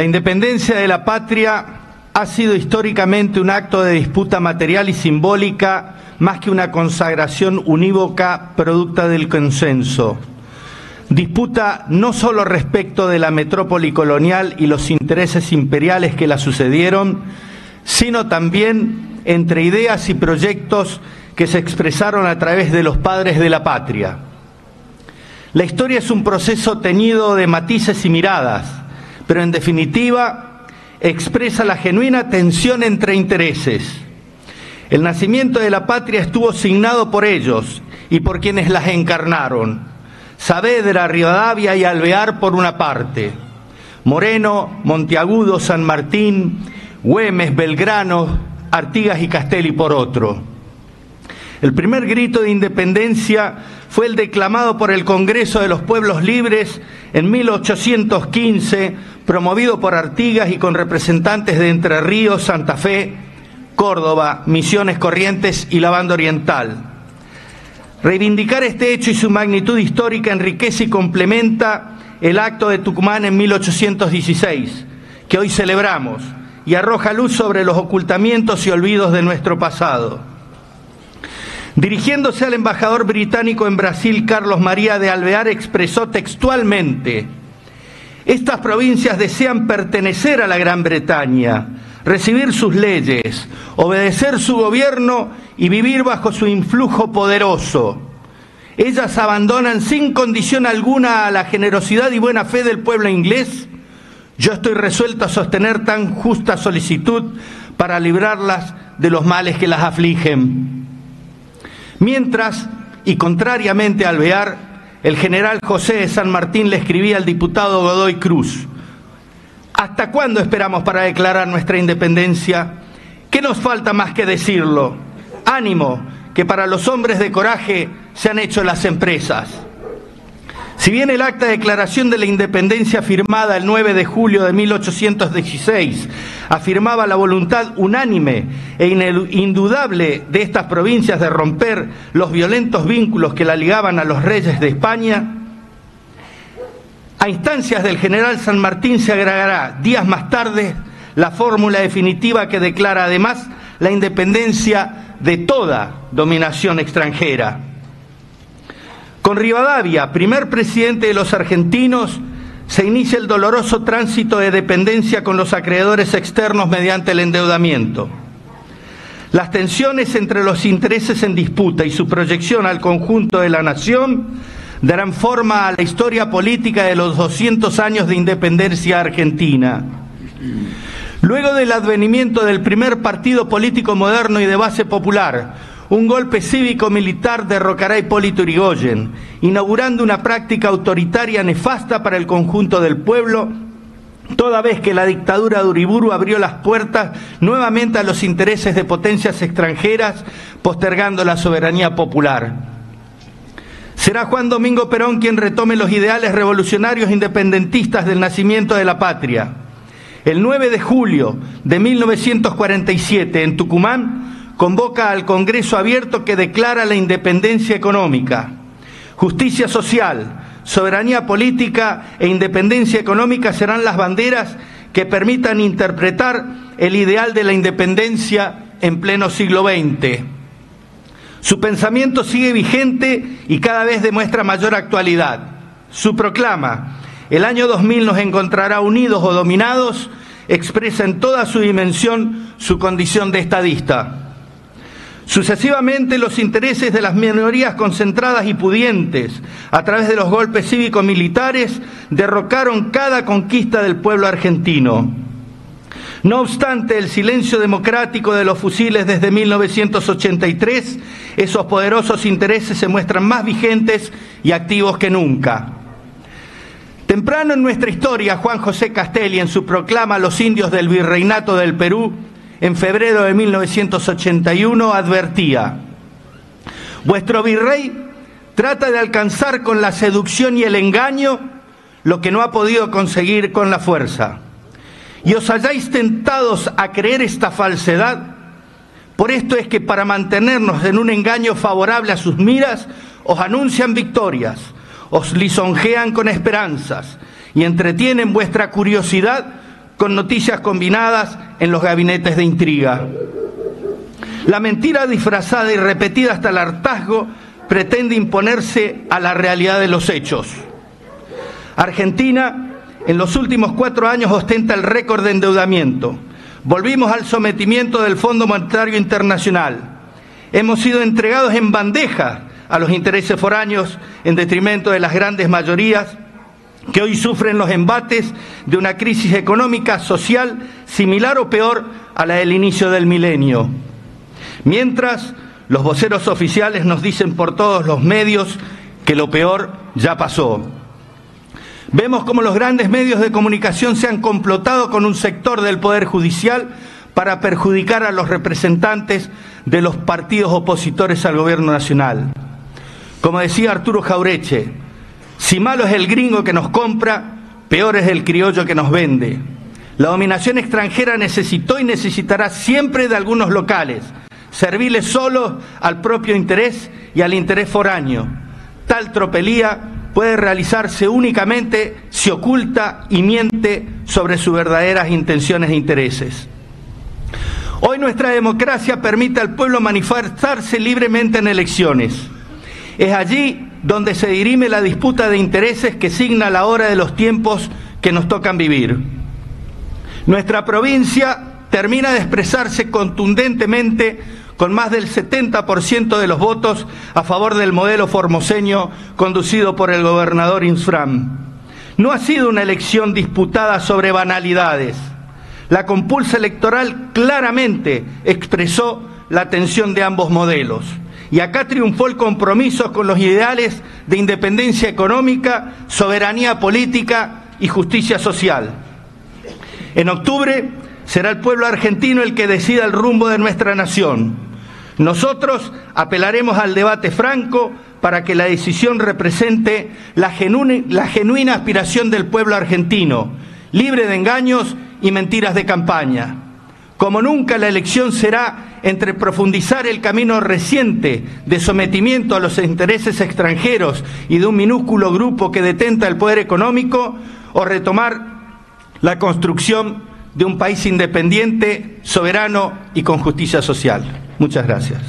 La independencia de la patria ha sido históricamente un acto de disputa material y simbólica más que una consagración unívoca producta del consenso. Disputa no solo respecto de la metrópoli colonial y los intereses imperiales que la sucedieron, sino también entre ideas y proyectos que se expresaron a través de los padres de la patria. La historia es un proceso teñido de matices y miradas, pero en definitiva expresa la genuina tensión entre intereses. El nacimiento de la patria estuvo signado por ellos y por quienes las encarnaron. Saavedra, Rivadavia y Alvear por una parte, Moreno, Monteagudo, San Martín, Güemes, Belgrano, Artigas y Castelli por otro. El primer grito de independencia fue el declamado por el Congreso de los Pueblos Libres en 1815, promovido por Artigas y con representantes de Entre Ríos, Santa Fe, Córdoba, Misiones Corrientes y la Banda Oriental. Reivindicar este hecho y su magnitud histórica enriquece y complementa el acto de Tucumán en 1816, que hoy celebramos, y arroja luz sobre los ocultamientos y olvidos de nuestro pasado. Dirigiéndose al embajador británico en Brasil, Carlos María de Alvear expresó textualmente, estas provincias desean pertenecer a la Gran Bretaña, recibir sus leyes, obedecer su gobierno y vivir bajo su influjo poderoso. Ellas abandonan sin condición alguna a la generosidad y buena fe del pueblo inglés. Yo estoy resuelto a sostener tan justa solicitud para librarlas de los males que las afligen. Mientras, y contrariamente al Alvear, el general José de San Martín le escribía al diputado Godoy Cruz, ¿hasta cuándo esperamos para declarar nuestra independencia? ¿Qué nos falta más que decirlo? Ánimo, que para los hombres de coraje se han hecho las empresas. Si bien el acta de declaración de la independencia firmada el 9 de julio de 1816 afirmaba la voluntad unánime e indudable de estas provincias de romper los violentos vínculos que la ligaban a los reyes de España, a instancias del general San Martín se agregará días más tarde la fórmula definitiva que declara además la independencia de toda dominación extranjera. Con Rivadavia, primer presidente de los argentinos, se inicia el doloroso tránsito de dependencia con los acreedores externos mediante el endeudamiento. Las tensiones entre los intereses en disputa y su proyección al conjunto de la nación darán forma a la historia política de los 200 años de independencia argentina. Luego del advenimiento del primer partido político moderno y de base popular, un golpe cívico-militar derrocará a Hipólito Yrigoyen, inaugurando una práctica autoritaria nefasta para el conjunto del pueblo, toda vez que la dictadura de Uriburu abrió las puertas nuevamente a los intereses de potencias extranjeras, postergando la soberanía popular. Será Juan Domingo Perón quien retome los ideales revolucionarios independentistas del nacimiento de la patria. El 9 de julio de 1947 en Tucumán, convoca al Congreso abierto que declara la independencia económica, justicia social, soberanía política e independencia económica serán las banderas que permitan interpretar el ideal de la independencia en pleno siglo XX. Su pensamiento sigue vigente y cada vez demuestra mayor actualidad. Su proclama, el año 2000 nos encontrará unidos o dominados, expresa en toda su dimensión su condición de estadista. Sucesivamente los intereses de las minorías concentradas y pudientes, a través de los golpes cívicos militares, derrocaron cada conquista del pueblo argentino. No obstante el silencio democrático de los fusiles desde 1983, esos poderosos intereses se muestran más vigentes y activos que nunca. Temprano en nuestra historia, Juan José Castelli, en su proclama los indios del virreinato del Perú, en febrero de 1981 advertía, vuestro virrey trata de alcanzar con la seducción y el engaño lo que no ha podido conseguir con la fuerza. Y os halláis tentados a creer esta falsedad, por esto es que para mantenernos en un engaño favorable a sus miras, os anuncian victorias, os lisonjean con esperanzas y entretienen vuestra curiosidad con noticias combinadas en los gabinetes de intriga. La mentira disfrazada y repetida hasta el hartazgo pretende imponerse a la realidad de los hechos. Argentina en los últimos cuatro años ostenta el récord de endeudamiento. Volvimos al sometimiento del Fondo Monetario Internacional. Hemos sido entregados en bandeja a los intereses foráneos en detrimento de las grandes mayorías que hoy sufren los embates de una crisis económica, social, similar o peor a la del inicio del milenio. Mientras, los voceros oficiales nos dicen por todos los medios que lo peor ya pasó. Vemos cómo los grandes medios de comunicación se han complotado con un sector del Poder Judicial para perjudicar a los representantes de los partidos opositores al gobierno nacional. Como decía Arturo Jaureche, si malo es el gringo que nos compra, peor es el criollo que nos vende. La dominación extranjera necesitó y necesitará siempre de algunos locales, servirles solo al propio interés y al interés foráneo. Tal tropelía puede realizarse únicamente si oculta y miente sobre sus verdaderas intenciones e intereses. Hoy nuestra democracia permite al pueblo manifestarse libremente en elecciones. Es allí donde se dirime la disputa de intereses que signa la hora de los tiempos que nos tocan vivir. Nuestra provincia termina de expresarse contundentemente con más del 70% de los votos a favor del modelo formoseño conducido por el gobernador Insfram. No ha sido una elección disputada sobre banalidades. La compulsa electoral claramente expresó la tensión de ambos modelos. Y acá triunfó el compromiso con los ideales de independencia económica, soberanía política y justicia social. En octubre será el pueblo argentino el que decida el rumbo de nuestra nación. Nosotros apelaremos al debate franco para que la decisión represente la genuina, aspiración del pueblo argentino, libre de engaños y mentiras de campaña. Como nunca la elección será entre profundizar el camino reciente de sometimiento a los intereses extranjeros y de un minúsculo grupo que detenta el poder económico o retomar la construcción de un país independiente, soberano y con justicia social. Muchas gracias.